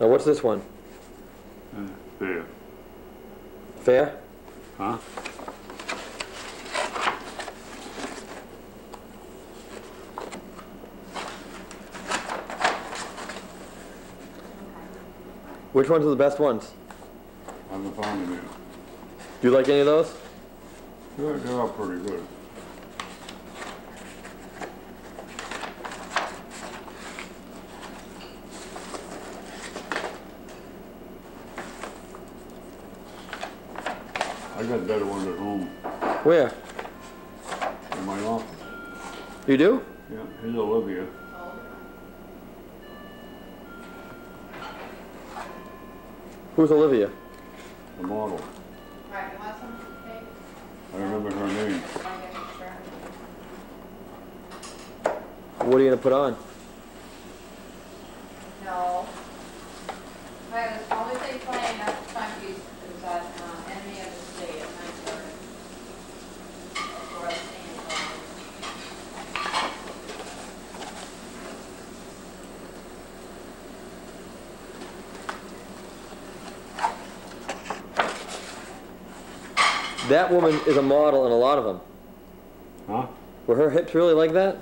Now, what's this one? Uh, There, Fair? huh? Which ones are the best ones? I haven't found them. Do you like any of those? They're, they're all pretty good. I got better ones at home Where? in my office. You do? Yeah, here's Olivia. Who's Olivia? the model. Right, you want some, Dave? I remember her name. Wanna get a shirt? What are you gonna put on? No. Right, the only thing playing at the timepiece is at, uh, Enemy of the State at nine thirty. That's where the singing is. That woman is a model in a lot of them. Huh? Were her hips really like that?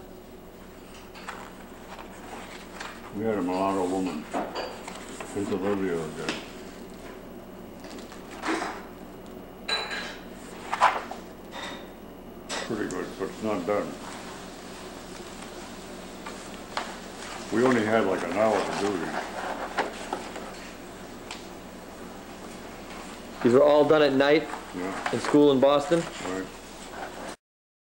We had a mulatto woman. Here's Olivia again. Pretty good, but it's not done. We only had like an hour to do these. These were all done at night in school in Boston? right.